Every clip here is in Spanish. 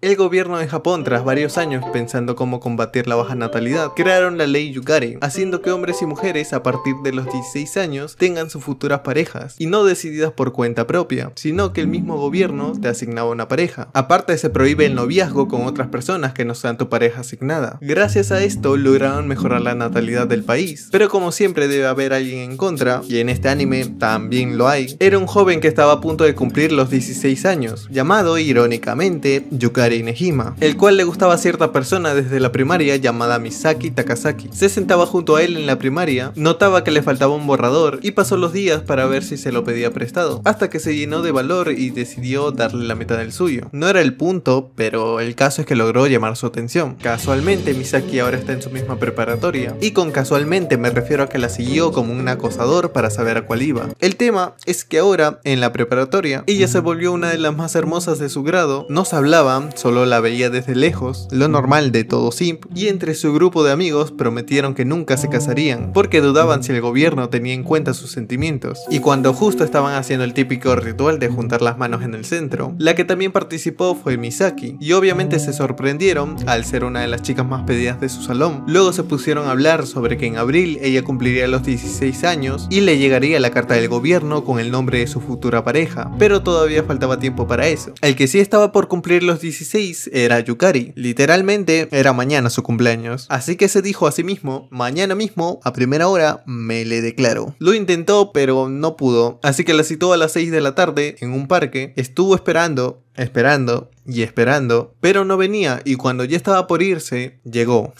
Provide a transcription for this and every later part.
El gobierno de Japón, tras varios años pensando cómo combatir la baja natalidad, crearon la ley Yukari, haciendo que hombres y mujeres a partir de los 16 años tengan sus futuras parejas, y no decididas por cuenta propia, sino que el mismo gobierno te asignaba una pareja. Aparte se prohíbe el noviazgo con otras personas que no sean tu pareja asignada. Gracias a esto lograron mejorar la natalidad del país, pero como siempre debe haber alguien en contra, y en este anime también lo hay, era un joven que estaba a punto de cumplir los 16 años, llamado irónicamente Yukari Nejima, el cual le gustaba a cierta persona desde la primaria llamada Misaki Takasaki. Se sentaba junto a él en la primaria, notaba que le faltaba un borrador y pasó los días para ver si se lo pedía prestado, hasta que se llenó de valor y decidió darle la mitad del suyo. No era el punto, pero el caso es que logró llamar su atención. Casualmente Misaki ahora está en su misma preparatoria, y con casualmente me refiero a que la siguió como un acosador para saber a cuál iba. El tema es que ahora, en la preparatoria, ella se volvió una de las más hermosas de su grado, nos hablaban, solo la veía desde lejos, lo normal de todo simp, y entre su grupo de amigos prometieron que nunca se casarían, porque dudaban si el gobierno tenía en cuenta sus sentimientos. Y cuando justo estaban haciendo el típico ritual de juntar las manos en el centro, la que también participó fue Misaki, y obviamente se sorprendieron al ser una de las chicas más pedidas de su salón. Luego se pusieron a hablar sobre que en abril ella cumpliría los 16 años y le llegaría la carta del gobierno con el nombre de su futura pareja, pero todavía faltaba tiempo para eso. El que sí estaba por cumplir los 16 era Yukari. Literalmente era mañana su cumpleaños. Así que se dijo a sí mismo, mañana mismo, a primera hora, me le declaro. Lo intentó, pero no pudo. Así que la citó a las 6 de la tarde en un parque. Estuvo esperando, esperando y esperando, pero no venía y cuando ya estaba por irse, llegó.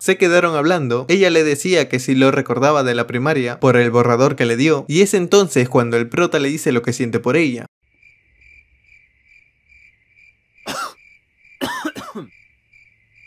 Se quedaron hablando, ella le decía que si lo recordaba de la primaria por el borrador que le dio, y es entonces cuando el prota le dice lo que siente por ella.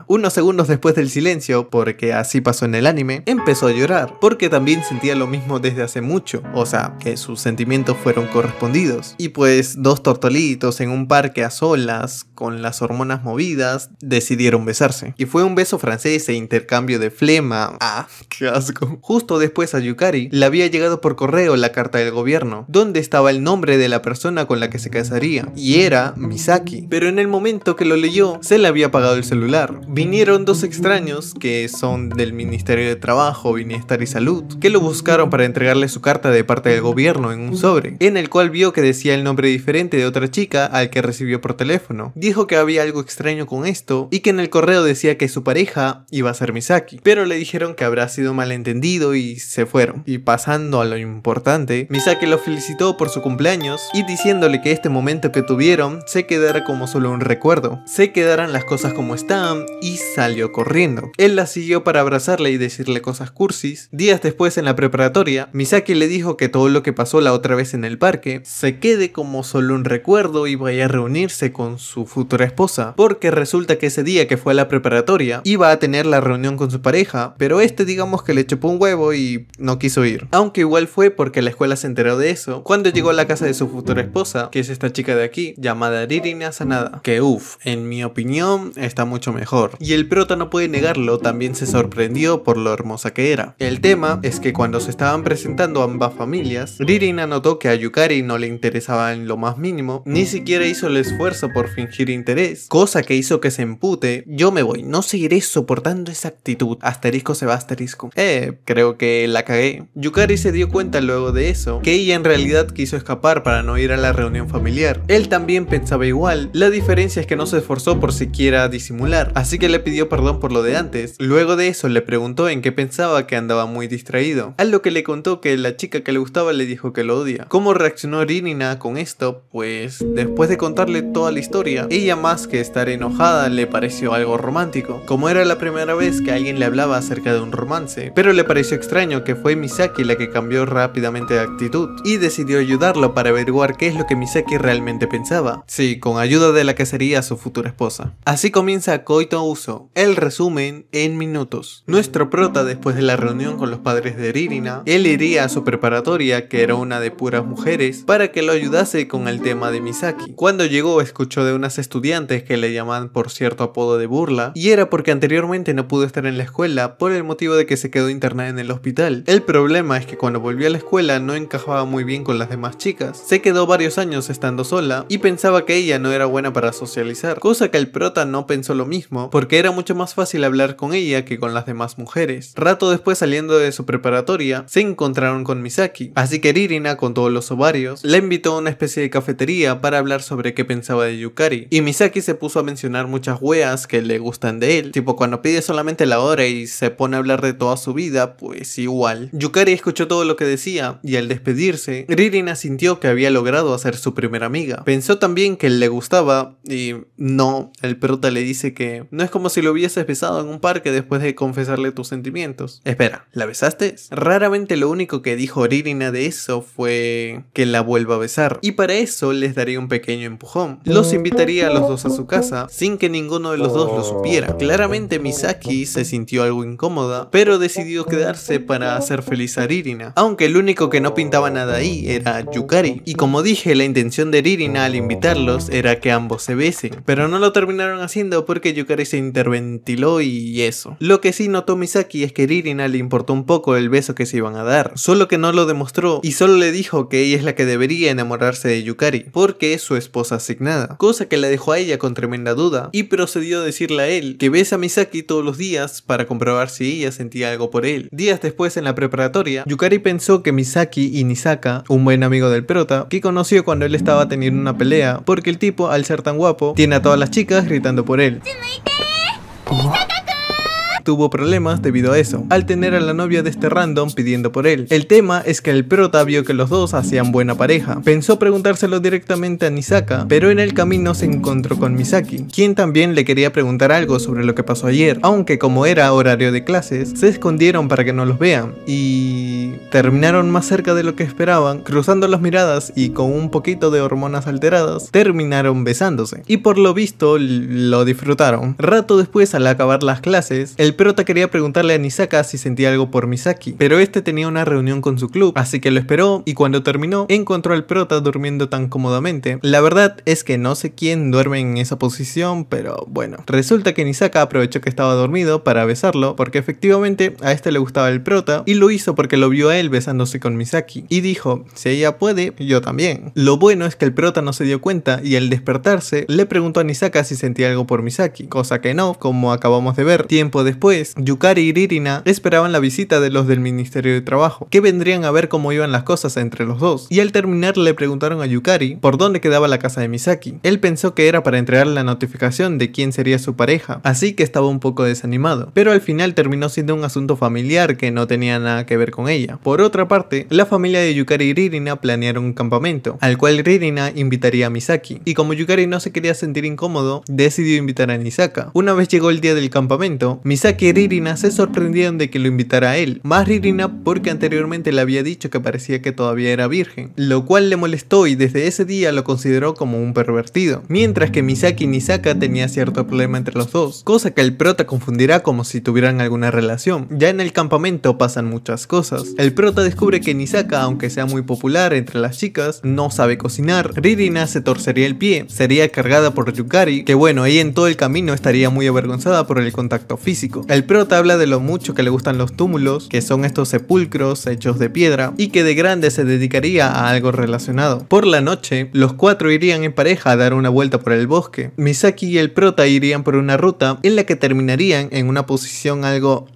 Unos segundos después del silencio, porque así pasó en el anime, empezó a llorar, porque también sentía lo mismo desde hace mucho, o sea, que sus sentimientos fueron correspondidos. Y pues dos tortolitos en un parque a solas, con las hormonas movidas, decidieron besarse. Y fue un beso francés e intercambio de flema. Ah, qué asco. Justo después a Yukari le había llegado por correo la carta del gobierno, donde estaba el nombre de la persona con la que se casaría, y era Misaki. Pero en el momento que lo leyó, se le había apagado el celular vinieron dos extraños que son del Ministerio de Trabajo, Bienestar y Salud, que lo buscaron para entregarle su carta de parte del gobierno en un sobre, en el cual vio que decía el nombre diferente de otra chica al que recibió por teléfono. Dijo que había algo extraño con esto y que en el correo decía que su pareja iba a ser Misaki, pero le dijeron que habrá sido malentendido y se fueron. Y pasando a lo importante, Misaki lo felicitó por su cumpleaños y diciéndole que este momento que tuvieron se quedara como solo un recuerdo, se quedaran las cosas como están salió corriendo. Él la siguió para abrazarle y decirle cosas cursis. Días después en la preparatoria, Misaki le dijo que todo lo que pasó la otra vez en el parque se quede como solo un recuerdo y vaya a reunirse con su futura esposa, porque resulta que ese día que fue a la preparatoria iba a tener la reunión con su pareja, pero este digamos que le chupó un huevo y no quiso ir. Aunque igual fue porque la escuela se enteró de eso cuando llegó a la casa de su futura esposa, que es esta chica de aquí, llamada Ririna Sanada, que uff, en mi opinión está mucho mejor y el prota no puede negarlo, también se sorprendió por lo hermosa que era. El tema es que cuando se estaban presentando ambas familias, Ririna notó que a Yukari no le interesaba en lo más mínimo, ni siquiera hizo el esfuerzo por fingir interés, cosa que hizo que se empute. Yo me voy, no seguiré soportando esa actitud. Asterisco se va asterisco. Eh, creo que la cagué. Yukari se dio cuenta luego de eso, que ella en realidad quiso escapar para no ir a la reunión familiar. Él también pensaba igual, la diferencia es que no se esforzó por siquiera disimular, así que le pidió perdón por lo de antes. Luego de eso le preguntó en qué pensaba que andaba muy distraído. A lo que le contó que la chica que le gustaba le dijo que lo odia. ¿Cómo reaccionó Rinina con esto? Pues después de contarle toda la historia, ella más que estar enojada le pareció algo romántico, como era la primera vez que alguien le hablaba acerca de un romance. Pero le pareció extraño que fue Misaki la que cambió rápidamente de actitud y decidió ayudarlo para averiguar qué es lo que Misaki realmente pensaba. Sí, con ayuda de la que sería su futura esposa. Así comienza Koito el resumen en minutos. Nuestro prota después de la reunión con los padres de Ririna, él iría a su preparatoria, que era una de puras mujeres, para que lo ayudase con el tema de Misaki. Cuando llegó escuchó de unas estudiantes que le llaman por cierto apodo de burla, y era porque anteriormente no pudo estar en la escuela por el motivo de que se quedó internada en el hospital. El problema es que cuando volvió a la escuela no encajaba muy bien con las demás chicas. Se quedó varios años estando sola y pensaba que ella no era buena para socializar, cosa que el prota no pensó lo mismo, porque era mucho más fácil hablar con ella que con las demás mujeres. Rato después saliendo de su preparatoria, se encontraron con Misaki, así que Ririna con todos los ovarios, la invitó a una especie de cafetería para hablar sobre qué pensaba de Yukari, y Misaki se puso a mencionar muchas weas que le gustan de él, tipo cuando pide solamente la hora y se pone a hablar de toda su vida, pues igual. Yukari escuchó todo lo que decía, y al despedirse, Ririna sintió que había logrado hacer su primera amiga. Pensó también que le gustaba, y no, el prota le dice que no es como si lo hubieses besado en un parque después de confesarle tus sentimientos. Espera, ¿la besaste? Raramente lo único que dijo Ririna de eso fue que la vuelva a besar, y para eso les daría un pequeño empujón. Los invitaría a los dos a su casa, sin que ninguno de los dos lo supiera. Claramente Misaki se sintió algo incómoda, pero decidió quedarse para hacer feliz a Ririna, aunque el único que no pintaba nada ahí era Yukari. Y como dije, la intención de Ririna al invitarlos era que ambos se besen, pero no lo terminaron haciendo porque Yukari se interventiló y eso. Lo que sí notó Misaki es que Ririna le importó un poco el beso que se iban a dar, solo que no lo demostró y solo le dijo que ella es la que debería enamorarse de Yukari, porque es su esposa asignada, cosa que la dejó a ella con tremenda duda y procedió a decirle a él que besa a Misaki todos los días para comprobar si ella sentía algo por él. Días después en la preparatoria, Yukari pensó que Misaki y Nisaka, un buen amigo del prota, que conoció cuando él estaba teniendo una pelea, porque el tipo al ser tan guapo tiene a todas las chicas gritando por él What? Tuvo problemas debido a eso, al tener a la novia de este random pidiendo por él. El tema es que el prota vio que los dos hacían buena pareja. Pensó preguntárselo directamente a Nisaka, pero en el camino se encontró con Misaki, quien también le quería preguntar algo sobre lo que pasó ayer, aunque como era horario de clases, se escondieron para que no los vean y terminaron más cerca de lo que esperaban, cruzando las miradas y con un poquito de hormonas alteradas, terminaron besándose. Y por lo visto lo disfrutaron. Rato después, al acabar las clases, el prota quería preguntarle a Nisaka si sentía algo por Misaki, pero este tenía una reunión con su club, así que lo esperó y cuando terminó encontró al prota durmiendo tan cómodamente. La verdad es que no sé quién duerme en esa posición, pero bueno. Resulta que Nisaka aprovechó que estaba dormido para besarlo, porque efectivamente a este le gustaba el prota y lo hizo porque lo vio a él besándose con Misaki. Y dijo, si ella puede, yo también. Lo bueno es que el prota no se dio cuenta y al despertarse le preguntó a Nisaka si sentía algo por Misaki, cosa que no, como acabamos de ver. Tiempo después Yukari y Ririna esperaban la visita de los del Ministerio de Trabajo, que vendrían a ver cómo iban las cosas entre los dos. Y al terminar le preguntaron a Yukari por dónde quedaba la casa de Misaki. Él pensó que era para entregar la notificación de quién sería su pareja, así que estaba un poco desanimado. Pero al final terminó siendo un asunto familiar que no tenía nada que ver con ella. Por otra parte, la familia de Yukari y Ririna planearon un campamento, al cual Ririna invitaría a Misaki. Y como Yukari no se quería sentir incómodo, decidió invitar a Nisaka. Una vez llegó el día del campamento, Misaki que Ririna se sorprendieron de que lo invitara a él, más Ririna porque anteriormente le había dicho que parecía que todavía era virgen, lo cual le molestó y desde ese día lo consideró como un pervertido, mientras que Misaki y Nisaka tenía cierto problema entre los dos, cosa que el prota confundirá como si tuvieran alguna relación. Ya en el campamento pasan muchas cosas. El prota descubre que Nisaka, aunque sea muy popular entre las chicas, no sabe cocinar. Ririna se torcería el pie, sería cargada por Yukari, que bueno, ella en todo el camino estaría muy avergonzada por el contacto físico. El prota habla de lo mucho que le gustan los túmulos, que son estos sepulcros hechos de piedra, y que de grande se dedicaría a algo relacionado. Por la noche, los cuatro irían en pareja a dar una vuelta por el bosque. Misaki y el prota irían por una ruta en la que terminarían en una posición algo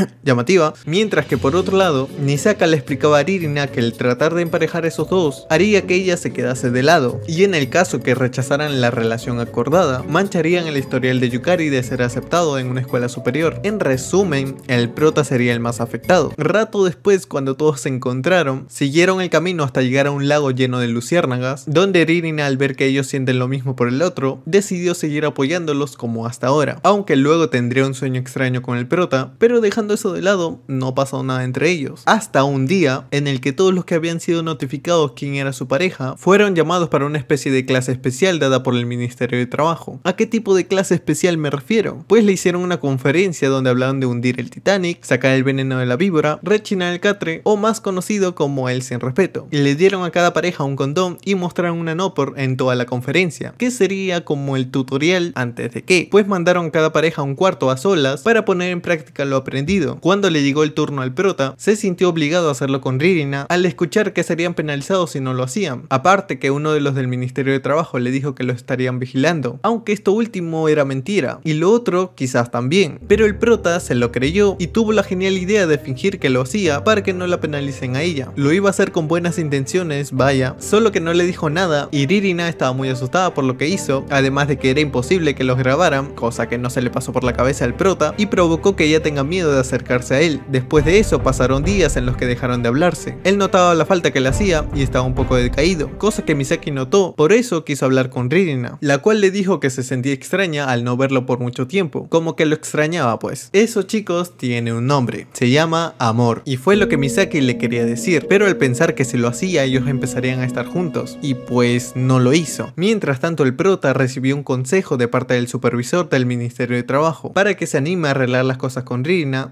llamativa, mientras que por otro lado, Nisaka le explicaba a Ririna que el tratar de emparejar esos dos haría que ella se quedase de lado, y en el caso que rechazaran la relación acordada, mancharían el historial de Yukari de ser aceptado en una escuela superior. En resumen, el prota sería el más afectado. Rato después, cuando todos se encontraron, siguieron el camino hasta llegar a un lago lleno de luciérnagas, donde Ririna al ver que ellos sienten lo mismo por el otro, decidió seguir apoyándolos como hasta ahora, aunque luego tendría un sueño extraño con el prota, pero dejando eso de lado, no pasó nada entre ellos. Hasta un día en el que todos los que habían sido notificados quién era su pareja fueron llamados para una especie de clase especial dada por el Ministerio de Trabajo. ¿A qué tipo de clase especial me refiero? Pues le hicieron una conferencia donde hablaron de hundir el Titanic, sacar el veneno de la víbora, rechinar el catre o más conocido como el sin respeto. Y le dieron a cada pareja un condón y mostraron una por en toda la conferencia, que sería como el tutorial antes de que, pues mandaron a cada pareja un cuarto a solas para poner en práctica lo aprendido. Cuando le llegó el turno al prota, se sintió obligado a hacerlo con Ririna al escuchar que serían penalizados si no lo hacían. Aparte que uno de los del Ministerio de Trabajo le dijo que lo estarían vigilando, aunque esto último era mentira, y lo otro quizás también. Pero el prota se lo creyó y tuvo la genial idea de fingir que lo hacía para que no la penalicen a ella. Lo iba a hacer con buenas intenciones, vaya, solo que no le dijo nada y Ririna estaba muy asustada por lo que hizo, además de que era imposible que los grabaran, cosa que no se le pasó por la cabeza al prota, y provocó que ella tenga miedo de acercarse a él. Después de eso pasaron días en los que dejaron de hablarse. Él notaba la falta que le hacía y estaba un poco decaído, cosa que Misaki notó, por eso quiso hablar con Ririna, la cual le dijo que se sentía extraña al no verlo por mucho tiempo, como que lo extrañaba pues. Eso chicos tiene un nombre, se llama amor, y fue lo que Misaki le quería decir, pero al pensar que si lo hacía ellos empezarían a estar juntos, y pues no lo hizo. Mientras tanto el prota recibió un consejo de parte del supervisor del Ministerio de Trabajo para que se anime a arreglar las cosas con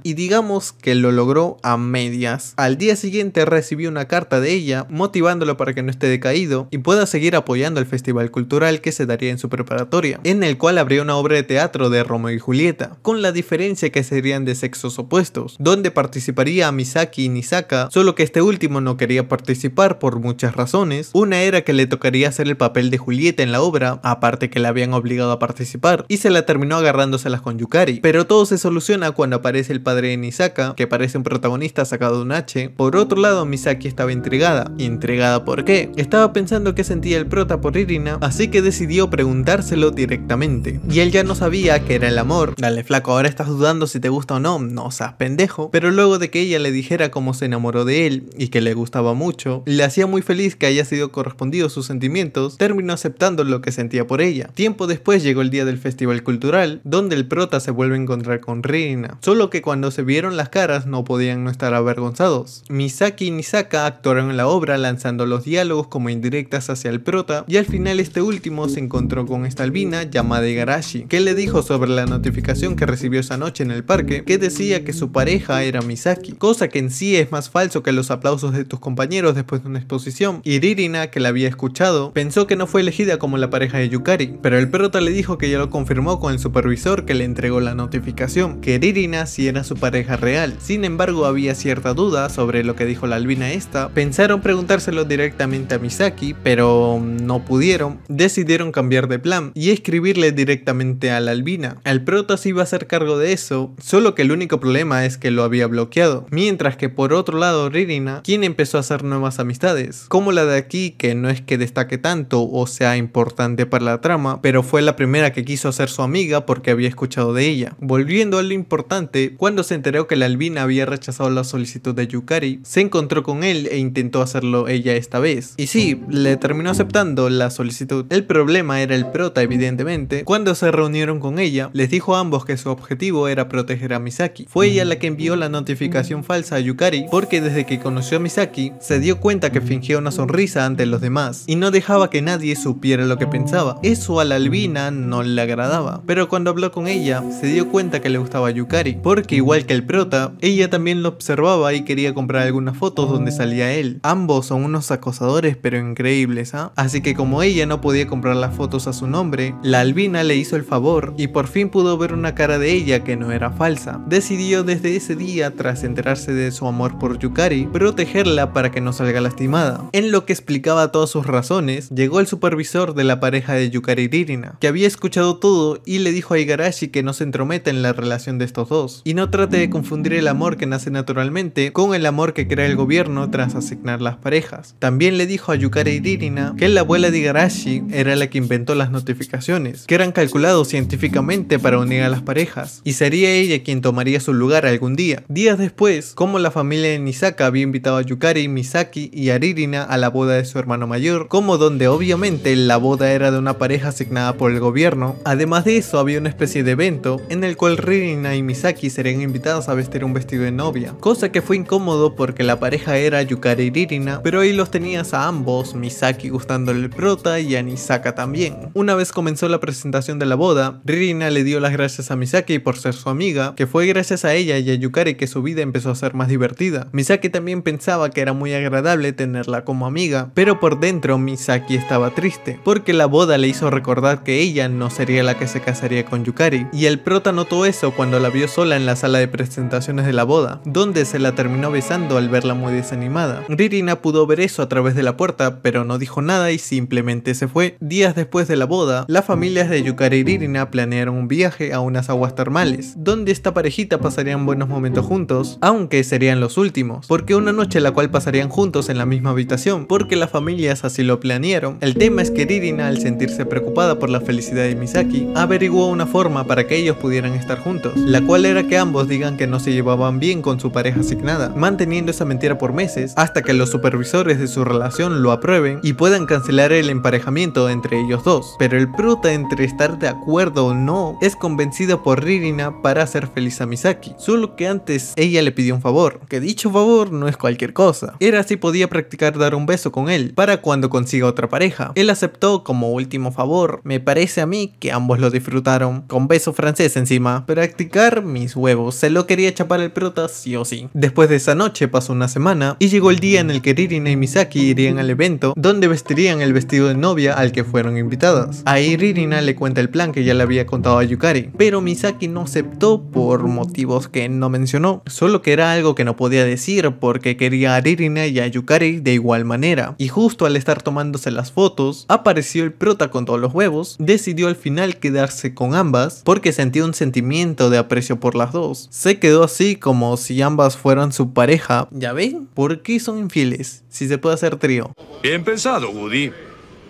Y digamos que lo logró a medias. Al día siguiente recibió una carta de ella motivándolo para que no esté decaído y pueda seguir apoyando el festival cultural que se daría en su preparatoria, en el cual habría una obra de teatro de Romeo y Julieta, con la diferencia que serían de sexos opuestos, donde participaría Misaki y Nisaka, solo que este último no quería participar por muchas razones. Una era que le tocaría hacer el papel de Julieta en la obra, aparte que la habían obligado a participar, y se la terminó agarrándoselas con Yukari. Pero todo se soluciona cuando aparece el padre de Nisaka, que parece un protagonista sacado de un H. Por otro lado, Misaki estaba intrigada. ¿Intrigada por qué? Estaba pensando que sentía el prota por Irina, así que decidió preguntárselo directamente. Y él ya no sabía que era el amor. Dale flaco, ahora estás dudando si te gusta o no, no seas pendejo. Pero luego de que ella le dijera cómo se enamoró de él y que le gustaba mucho, le hacía muy feliz que haya sido correspondido sus sentimientos terminó aceptando lo que sentía por ella. Tiempo después llegó el día del festival cultural, donde el prota se vuelve a encontrar con Rina, solo que cuando se vieron las caras no podían no estar avergonzados. Misaki y Nisaka actuaron en la obra lanzando los diálogos como indirectas hacia el prota y al final este último se encontró con esta albina llamada Igarashi, que le dijo sobre la notificación que recibió esa noche en el parque que decía que su pareja era Misaki, cosa que en sí es más falso que los aplausos de tus compañeros después de una exposición, y Ririna, que la había escuchado, pensó que no fue elegida como la pareja de Yukari, pero el prota le dijo que ya lo confirmó con el supervisor que le entregó la notificación, que Ririna sí era su pareja real. Sin embargo, había cierta duda sobre lo que dijo la albina esta. Pensaron preguntárselo directamente a Misaki, pero no pudieron. Decidieron cambiar de plan y escribirle directamente a la albina. El prota se iba a hacer cargo de eso, solo que el único problema es que lo había bloqueado. Mientras que por otro lado, Ririna, quien empezó a hacer nuevas amistades, como la de aquí, que no es que destaque tanto, o sea importante para la trama, pero fue la primera que quiso ser su amiga porque había escuchado de ella. Volviendo a lo importante, cuando se enteró que la albina había rechazado la solicitud de Yukari, se encontró con él e intentó hacerlo ella esta vez. Y sí, le terminó aceptando la solicitud. El problema era el prota, evidentemente. Cuando se reunieron con ella, les dijo a ambos que su objetivo era proteger a Misaki. Fue ella la que envió la notificación falsa a Yukari porque desde que conoció a Misaki, se dio cuenta que fingía una sonrisa ante los demás y no dejaba que nadie supiera lo que pensaba. Eso a la albina no le agradaba. Pero cuando habló con ella, se dio cuenta que le gustaba Yukari, porque igual que el prota, ella también lo observaba y quería comprar algunas fotos donde salía él. Ambos son unos acosadores pero increíbles, ¿ah? Así que como ella no podía comprar las fotos a su nombre, la albina le hizo el favor y por fin pudo ver una cara de ella que no era falsa. Decidió desde ese día, tras enterarse de su amor por Yukari, protegerla para que no salga lastimada. En lo que explicaba todas sus razones, llegó el supervisor de la pareja de Yukari y Ririna, que había escuchado todo y le dijo a Igarashi que no se entrometa en la relación de estos dos, y no trate de confundir el amor que nace naturalmente con el amor que crea el gobierno tras asignar las parejas. También le dijo a Yukari y Ririna que la abuela de Igarashi era la que inventó las notificaciones, que eran calculados científicamente para unir a las parejas, y sería ella quien tomaría su lugar algún día. Días después, como la familia de Nisaka había invitado a Yukari, Misaki y a Ririna a la boda de su hermano mayor, como donde obviamente la boda era de una pareja asignada por el gobierno. Además de eso había una especie de evento en el cual Ririna y Misaki serían invitadas a vestir un vestido de novia, cosa que fue incómodo porque la pareja era Yukari y Ririna, pero ahí los tenías a ambos, Misaki gustándole el prota y a Nisaka también. Una vez comenzó la presentación de la boda, Ririna le dio las gracias a Misaki por ser su amiga, que fue gracias a ella y a Yukari que su vida empezó a ser más divertida. Misaki también pensaba que era muy agradable tenerla como amiga, pero por dentro Misaki estaba triste, porque la boda le hizo recordar que ella no sería la que se casaría con Yukari, y el prota notó eso cuando la vio sola en la sala sala de presentaciones de la boda, donde se la terminó besando al verla muy desanimada. Ririna pudo ver eso a través de la puerta, pero no dijo nada y simplemente se fue. Días después de la boda, las familias de Yukari y Ririna planearon un viaje a unas aguas termales, donde esta parejita pasarían buenos momentos juntos, aunque serían los últimos, porque una noche la cual pasarían juntos en la misma habitación, porque las familias así lo planearon. El tema es que Ririna, al sentirse preocupada por la felicidad de Misaki, averiguó una forma para que ellos pudieran estar juntos, la cual era que ambos digan que no se llevaban bien con su pareja asignada, manteniendo esa mentira por meses hasta que los supervisores de su relación lo aprueben y puedan cancelar el emparejamiento entre ellos dos. Pero el pruta entre estar de acuerdo o no es convencido por Ririna para hacer feliz a Misaki, solo que antes ella le pidió un favor, que dicho favor no es cualquier cosa, era si podía practicar dar un beso con él para cuando consiga otra pareja. Él aceptó como último favor, me parece a mí que ambos lo disfrutaron, con beso francés encima, practicar mis huevos se lo quería chapar el prota sí o sí. Después de esa noche pasó una semana y llegó el día en el que Ririna y Misaki irían al evento donde vestirían el vestido de novia al que fueron invitadas. Ahí Ririna le cuenta el plan que ya le había contado a Yukari, pero Misaki no aceptó por motivos que no mencionó, solo que era algo que no podía decir porque quería a Ririna y a Yukari de igual manera. Y justo al estar tomándose las fotos, apareció el prota con todos los huevos, decidió al final quedarse con ambas porque sentía un sentimiento de aprecio por las dos se quedó así como si ambas fueran su pareja. ¿Ya ven? ¿Por qué son infieles? Si se puede hacer trío. Bien pensado, Woody.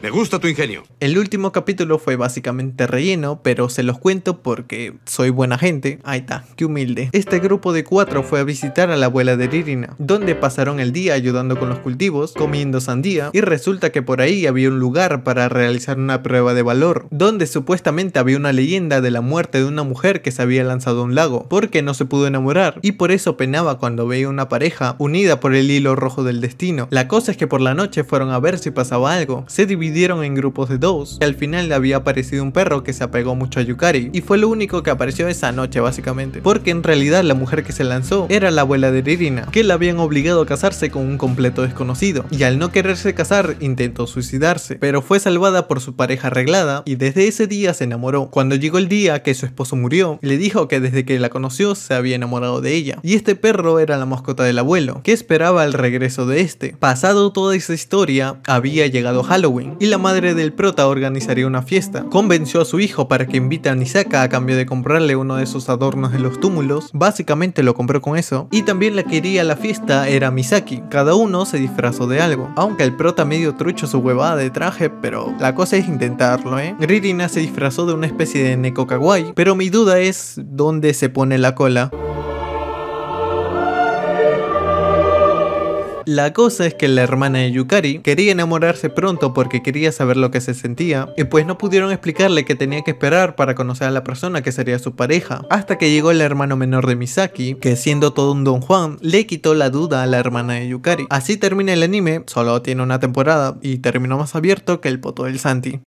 Me gusta tu ingenio. El último capítulo fue básicamente relleno, pero se los cuento porque soy buena gente. Ahí está, qué humilde. Este grupo de cuatro fue a visitar a la abuela de Lirina, donde pasaron el día ayudando con los cultivos, comiendo sandía, y resulta que por ahí había un lugar para realizar una prueba de valor, donde supuestamente había una leyenda de la muerte de una mujer que se había lanzado a un lago, porque no se pudo enamorar, y por eso penaba cuando veía una pareja unida por el hilo rojo del destino. La cosa es que por la noche fueron a ver si pasaba algo. Se dividieron dividieron en grupos de dos. Y al final le había aparecido un perro que se apegó mucho a Yukari. Y fue lo único que apareció esa noche básicamente. Porque en realidad la mujer que se lanzó era la abuela de Ririna. Que la habían obligado a casarse con un completo desconocido. Y al no quererse casar intentó suicidarse. Pero fue salvada por su pareja arreglada. Y desde ese día se enamoró. Cuando llegó el día que su esposo murió. Le dijo que desde que la conoció se había enamorado de ella. Y este perro era la mascota del abuelo. Que esperaba el regreso de este. Pasado toda esa historia había llegado Halloween y la madre del prota organizaría una fiesta. Convenció a su hijo para que invite a Nisaka a cambio de comprarle uno de esos adornos de los túmulos, básicamente lo compró con eso, y también la que iría a la fiesta era Misaki, cada uno se disfrazó de algo, aunque el prota medio trucho su huevada de traje, pero la cosa es intentarlo, ¿eh? Ririna se disfrazó de una especie de Neko Kawaii, pero mi duda es dónde se pone la cola. La cosa es que la hermana de Yukari quería enamorarse pronto porque quería saber lo que se sentía y pues no pudieron explicarle que tenía que esperar para conocer a la persona que sería su pareja, hasta que llegó el hermano menor de Misaki, que siendo todo un don Juan, le quitó la duda a la hermana de Yukari. Así termina el anime, solo tiene una temporada y terminó más abierto que el poto del Santi.